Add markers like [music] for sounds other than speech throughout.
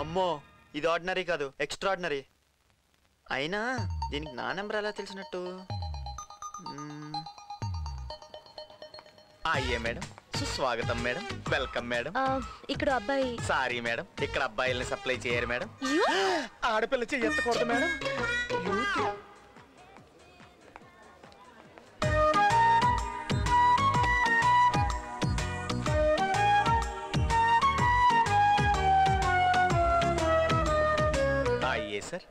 అమ్మో ఇది ఆర్డినరీ కాదు ఎక్స్ట్రాడినరీ అయినా దీనికి నా నెంబర్ ఎలా తెలిసినట్టు. అయ్యే మేడం? సుస్వాగతం మేడం వెల్కమ్ మేడం. ఇక్కడ అబ్బాయి. సారీ మేడం ఇక్కడ అబ్బాయిల్ని సప్లై చేయరు మేడం? [gasps] ఆడపిల్ల చెయ్యి ఎత్తకూడదు మేడం. సార్.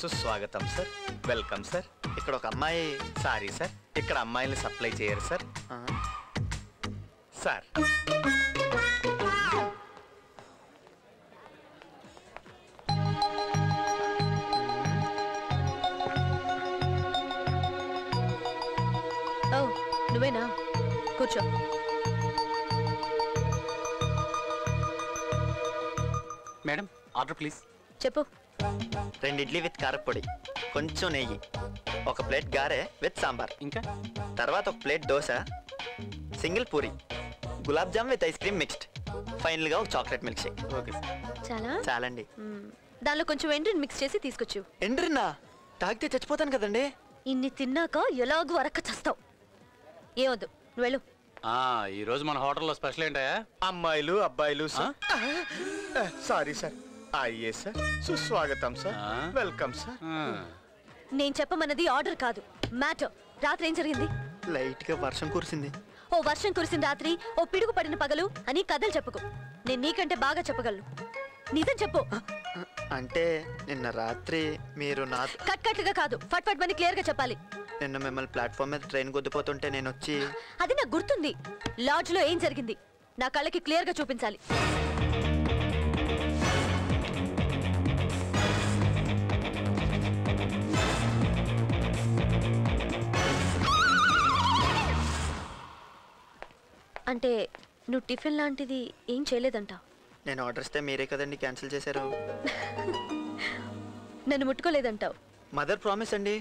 సుస్వాగతం సార్. Welcome sir. ఇక్కడ ఒక అమ్మాయి సారీ సార్. ఇక్కడ అమ్మాయిల్ని సప్లై చేయరు సార్. సార్. ఓ నువ్వేనా? కూర్చో. Madam order please. చెప్పు. రెండు ఇడ్లీ విత్ కారపొడి కొంచెం నెయ్యి ఒక ప్లేట్ గారె విత్ సాంబార్. ఇంకా? తర్వాత ఒక plate dosa single puri gulab jam with ice cream mixed ఫైనల్గా ఒక chocolate milk shake. Okay sir. చాలా? చాలండి. దానిలో కొంచెం ఎండ్రిని మిక్స్ చేసి తీసుకొచ్చు. ఎండ్రిన్నా తాగితే చచ్చిపోతాను కదండి. ఇన్ని తిన్నాక ఎలాగూ అరక్క చస్తావు. ఏవద్దు నువ్వు వెళ్ళు. ఆ, ఈ రోజు మన హోటల్లో స్పెషల్ ఏంటయా అమ్మాయిలు అబ్బాయిలు సారీ సార్. అయ్యే సార్ సుస్వాగతం సార్? Welcome sir. నేను చెప్పమన్నది ఆర్డర్ కాదు మ్యాటర్. రాత్రి ఏం జరిగింది? లైట్గా వర్షం కురిసింది. ఓ వర్షం కురిసిన రాత్రి ఓ పిడుగు పడిన పగలు అని కథలు చెప్పుకో. నేను నీకంటే బాగా చెప్పగలను. నిజం చెప్పు. అంటే నిన్న రాత్రి మీరు నా కట్ కట్లుగా కాదు ఫట్ ఫట్ మని క్లియర్గా చెప్పాలి. నిన్న మిమ్మల్ని ప్లాట్ఫామ్ మీద ట్రైన్ గుద్దిపోతుంటే నేను వచ్చి అది నాకు గుర్తుంది. లాడ్జ్లో ఏం జరిగింది? నా కళ్ళకి క్లియర్గా చూపించాలి. అంటే నువ్వు టిఫిన్ లాంటిది ఏం చేయలేదంట. నేను ఆర్డర్ ఇస్తే మీరే కదండి క్యాన్సిల్ చేశారు. [laughs] నన్ను ముట్టుకోలేదంటావు. మదర్ ప్రామిస్ అండి.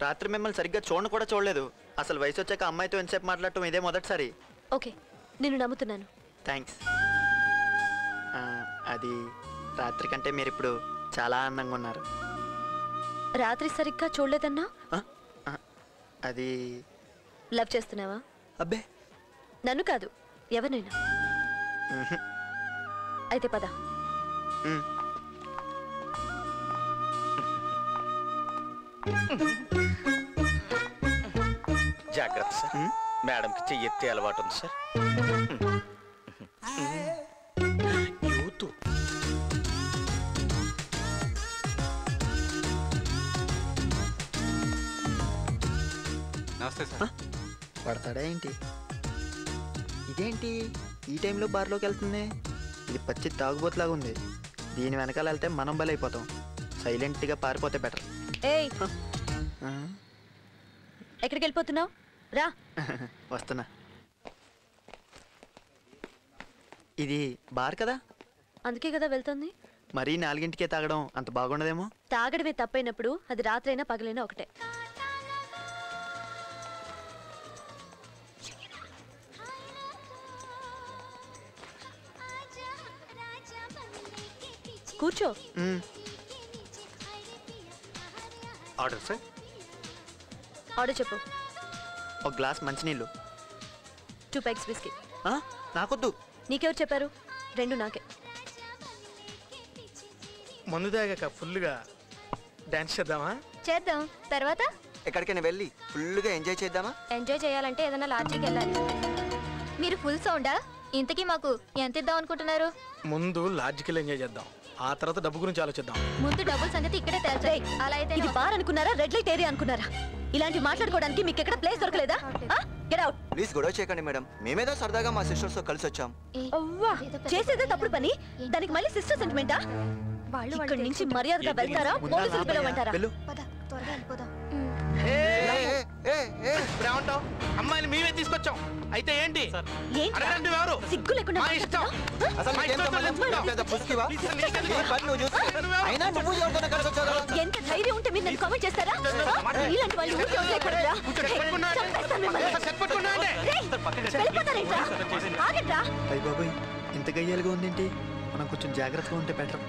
రాత్రి మిమ్మల్ని సరిగ్గా చూడను కూడా చూడలేదు. అసలు వయసు వచ్చాక అమ్మాయితో ఎంతసేపు మాట్లాడటం ఇదే మొదటిసారి. ఓకే నిన్ను నమ్ముతున్నాను. థ్యాంక్స్. అది రాత్రి కంటే మీరు ఇప్పుడు చాలా ఆనందంగా ఉన్నారు. రాత్రి సరిగ్గా చూడలేదన్నా? అది లవ్ చేస్తున్నావా? అబ్బే! నన్ను కాదు ఎవరినైనా. అయితే పద. జాగ్రత్త సార్? మేడంకి చెయ్యి ఎత్తే అలవాటు ఉంది సార్. యూత్. నమస్తే సార్. పడతాడా ఏంటి? ఇదేంటి? ఈ టైంలో బార్లోకి వెళ్తుంది? ఇది పచ్చి తాగుబోతులాగా ఉంది. దీని వెనకాల వెళ్తే మనం బలైపోతాం. సైలెంట్గా పారిపోతే బెటర్. ఏయ్! ఎక్కడికి వెళ్ళిపోతున్నావు? రా. [laughs] వస్తున్నా. ఇది బార్ కదా? అందుకే కదా వెళ్తుంది. మరీ నాలుగింటికే తాగడం అంత బాగుండదేమో? తాగడమే తప్పైనప్పుడు అది రాత్రైనా పగలైనా ఒకటే. కూర్చో. Order sir? ఆర్డర్ చెప్పు. ఒక గ్లాస్ మంచినీళ్ళు. Two packs biscuit. ఆ, నాకొద్దు. నీకెవరు చెప్పారు? రెండు నాకే. మందు తాగాక ఫుల్గా డాన్స్ చేద్దామా? చేద్దాం. తర్వాత? ఎక్కడికైనా వెళ్ళి ఫుల్గా ఎంజాయ్ చేద్దామా? ఎంజాయ్ చేయాలంటే ఏదైనా లాడ్జికి వెళ్ళాలి. మీరు ఫుల్ సౌండా? ఇంతకీ మాకు ఎంత ఇద్దాం అనుకుంటున్నారు? ముందు లాజికల్ ఎంజాయ్ చేద్దాం. ఆ తర్వాత డబ్బు గురించి ఆలోచిద్దాం. ముందు డబ్బుల సంగతి ఇక్కడే తేల్చాయి అలా అయితే ఇది బార్ అనుకున్నారా? రెడ్ లైట్ ఏరియా అనుకున్నారా? ఇలాంటివి మాట్లాడుకోవడానికి మీకు ఎక్కడ ప్లేస్ దొరకలేదా గెట్ అవుట్ ప్లీజ్ గొడవ చేయకండి మేడం. మేమేదో సరదాగా మా సిస్టర్స్తో కలిసి వచ్చాం. అవ్వా చేసేదే తప్పుడు పని? దానికి మళ్ళీ సిస్టర్ సెంటిమెంటా వాళ్ళు ఇక్కడి నుంచి మర్యాదగా వెళ్తారా? పోలీసులు పిలవమంటారా వెళ్ళు. వెళ్ళిపోదాం ఏమంటావు అమ్మాయిని మేమే తీసుకొచ్చాం. అయితే ఏంటి? ఏంటి? అడగండి ఎవరు? సిగ్గు లేకుండా మా ఇష్టం? ఎంత ధైర్యం ఉంటే మీరు నన్ను కామెంట్ చేస్తారా? ఇలాంటి వాళ్ళు ఊరికే బాబాయ్ ఇంత గయ్యాలుగా ఉందేంటి? మనం కొంచెం జాగ్రత్తగా ఉంటే better.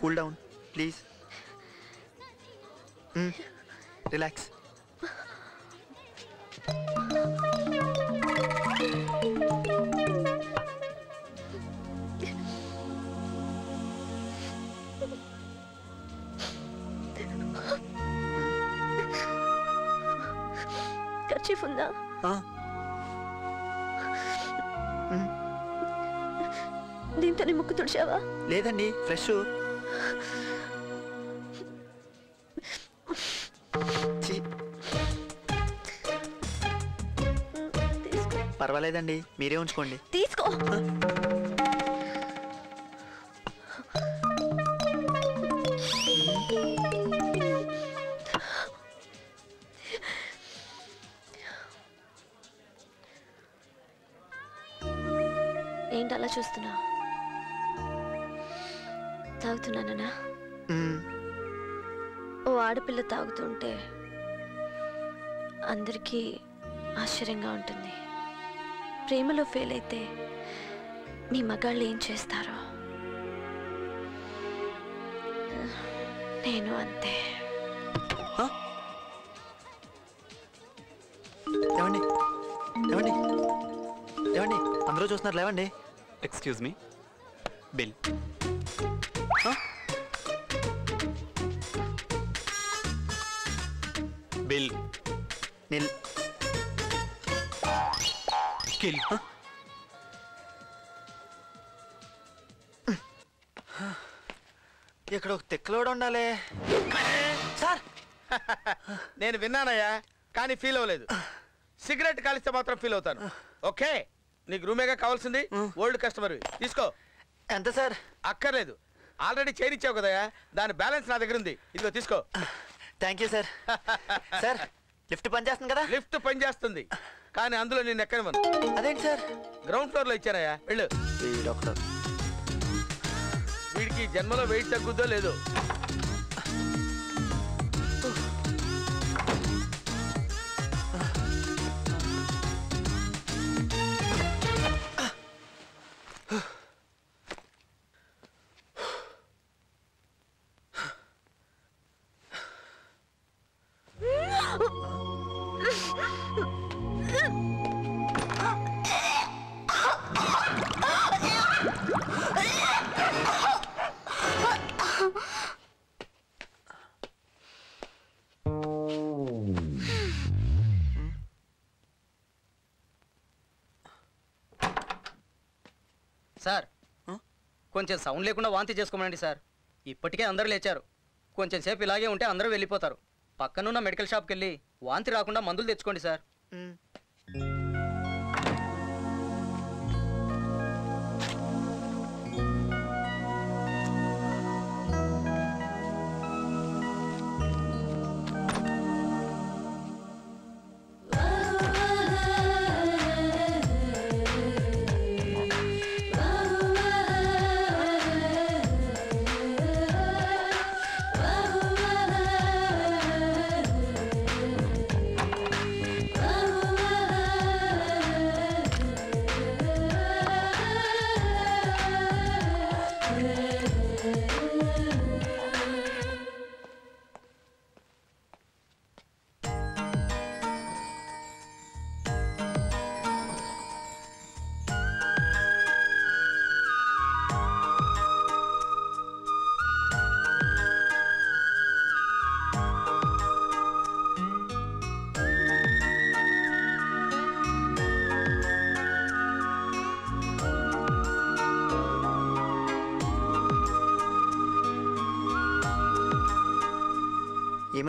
Cool down please relax kerchief ఉందా దీంతో ముక్కు తుడిచావా లేదండి ఫ్రెష్ పర్వాలేదండి మీరే ఉంచుకోండి. తీసుకో. ఏంటి అలా చూస్తున్నా? తాగుతున్నానా. ఓ ఆడపిల్ల తాగుతుంటే అందరికీ ఆశ్చర్యంగా ఉంటుంది. ప్రేమలో ఫెయిల్ అయితే మీ మగాళ్ళు ఏం చేస్తారో? నేను అంతే. అందరూ చూస్తున్నారు లేవండి? Excuse me bill bill nil kill ఇక్కడ ఒక తిక్కలోడు ఉండాలి. సార్! నేను విన్నానయ్యా కానీ ఫీల్ అవ్వలేదు. సిగరెట్ కాలిస్తే మాత్రం ఫీల్ అవుతాను. ఓకే నీకు రూమేగా కావాల్సింది? ఓల్డ్ కస్టమర్ తీసుకో. ఎంత సార్? అక్కర్లేదు. ఆల్రెడీ చేరిచ్చావు కదయ్యా. దాని బ్యాలెన్స్ నా దగ్గర ఉంది. ఇదిగో తీసుకో. Thank you sir sir lift పనిచేస్తుంది కదా? లిఫ్ట్ పనిచేస్తుంది. కానీ అందులో నేను ఎక్కనివ్వను. అదేంటి సార్ గ్రౌండ్ ఫ్లోర్లో ఇచ్చానయ్యా. వెళ్ళు. డాక్టర్ వీడికి జన్మలో వెయిట్ తగ్గుద్దో లేదో. సార్ కొంచెం సౌండ్ లేకుండా వాంతి చేసుకోమనండి సార్. ఇప్పటికే అందరూ లేచారు. కొంచెం సేపు ఇలాగే ఉంటే అందరూ వెళ్ళిపోతారు. పక్కనున్న మెడికల్ షాప్కి వెళ్ళి వాంతి రాకుండా మందులు తెచ్చుకోండి సార్.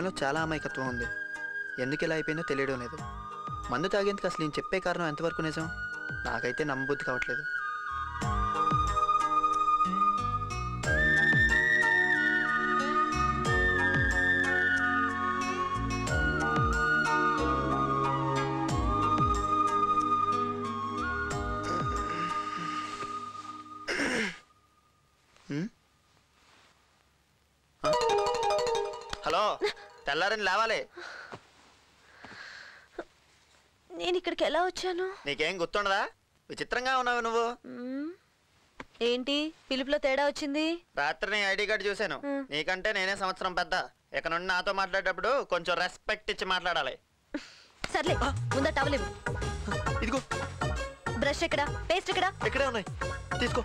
ఈమెలో చాలా అమాయకత్వం ఉంది. ఎందుకు ఇలా అయిపోయిందో తెలియడం లేదు. మందు తాగేందుకు అసలు నేను చెప్పే కారణం ఎంతవరకు నిజం? నాకైతే నమ్మబుద్ధి కావట్లేదు. తెల్లారని లేవాలి. నేను ఇక్కడికి ఎలా వచ్చాను? నీకేం గుర్తుండదా? విచిత్రంగా ఉన్నావు నువ్వు. ఏంటి? పిలుపులో తేడా వచ్చింది? రాత్రి నీ ఐడి కార్డు చూశాను. నీకంటే నేనే సంవత్సరం పెద్ద. ఇక నుండి నాతో మాట్లాడేటప్పుడు కొంచెం రెస్పెక్ట్ ఇచ్చి మాట్లాడాలి. సర్లే ముందా టవల్ ఇవ్వు. ఇదిగో. బ్రష్ ఎక్కడా? పేస్ట్ ఎక్కడా? ఇక్కడే ఉన్నాయి. తీసుకో.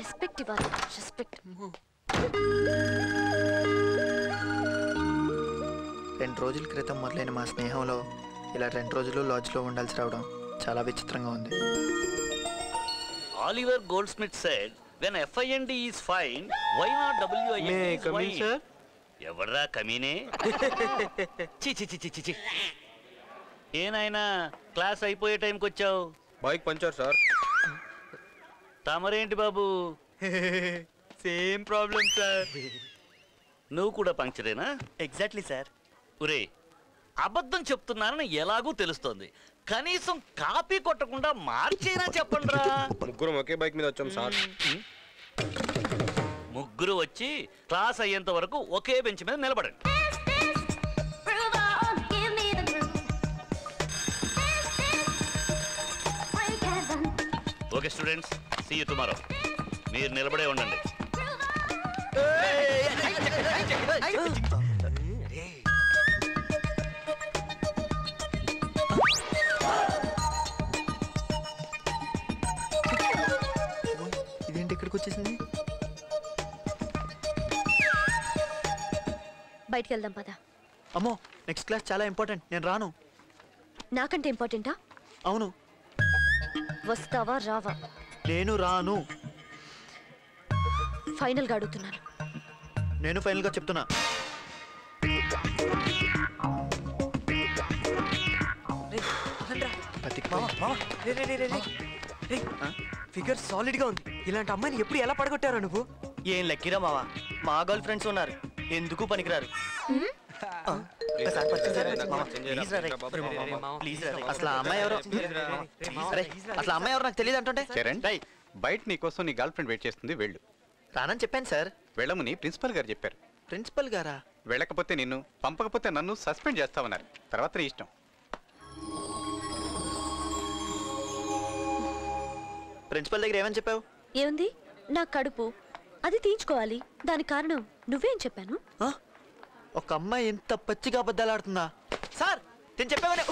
రెస్పెక్ట్ ఇవ్వాలి. రెస్పెక్ట్ రోజుల క్రితం మొదలైన మా స్నేహంలో ఇలా రెండు రోజులు లాడ్జ్లో ఉండాల్సి రావడం చాలా విచిత్రంగా ఉంది. Oliver Goldsmith said when F I N D is fine why not W I ఎవడ్రా కమీనే? చి చి చి చి చి ఏనాయనా క్లాస్ అయిపోయే టైంకి వచ్చావు? Bike puncture sir. తమరేంటి బాబు? సేమ్ ప్రాబ్లం సార్ నువ్వు కూడా పంక్చరేనా? ఎగ్జాక్ట్లీ సార్ ఒరే అబద్ధం చెప్తున్నానని ఎలాగూ తెలుస్తోంది కనీసం కాపీ కొట్టకుండా మార్చేనా చెప్పండిరా ముగ్గురం ఒకే బైక్ మీద వచ్చాం సార్ ముగ్గురు వచ్చి క్లాస్ అయ్యేంత వరకు ఒకే బెంచ్ మీద నిలబడండి okay students see you tomorrow మీరు నిలబడే ఉండండి ఇక్కడికి వచ్చేసింది? బయటికి వెళ్దాం పద. అమ్మో నెక్స్ట్ క్లాస్ చాలా ఇంపార్టెంట్ నేను రాను. నాకంటే ఇంపార్టెంటా అవును. వస్తావా రావా? నేను రాను. ఫైనల్గా అడుగుతున్నాను. నేను ఫైనల్గా చెప్తున్నా. బతికిపోయింది. ఫిగర్ సాలిడ్గా ఉంది. ఇలాంటి అమ్మాయిని ఎప్పుడు ఎలా పడగొట్టారా నువ్వు? ఏం లెక్కిరా మావా? మా గర్ల్ ఫ్రెండ్స్ ఉన్నారు. ఎందుకు పనికిరారు. అసలు అమ్మాయి ఎవరో? అసలు అమ్మాయి ఎవరో నాకు తెలియదు అంటుంటే? చరణ్ బయట నీ కోసం నీ గర్ల్ ఫ్రెండ్ వెయిట్ చేస్తుంది వెళ్ళు. రానని చెప్పాను సార్. వెళ్ళమని ప్రిన్సిపల్ గారు చెప్పారు. ప్రిన్సిపల్ గారా? వెళ్ళకపోతే నిన్ను పంపకపోతే నన్ను సస్పెండ్ చేస్తామన్నారు తర్వాత నీ ఇష్టం. ప్రిన్సిపల్ దగ్గర ఏమని చెప్పావు? ఏముంది? నా కడుపు. అది తీయించుకోవాలి. దాని కారణం నువ్వేం చెప్పాను. ఒక అమ్మాయి ఎంత పచ్చిగా అబద్ధాలు ఆడుతుందా? సార్ నేను చెప్పావనే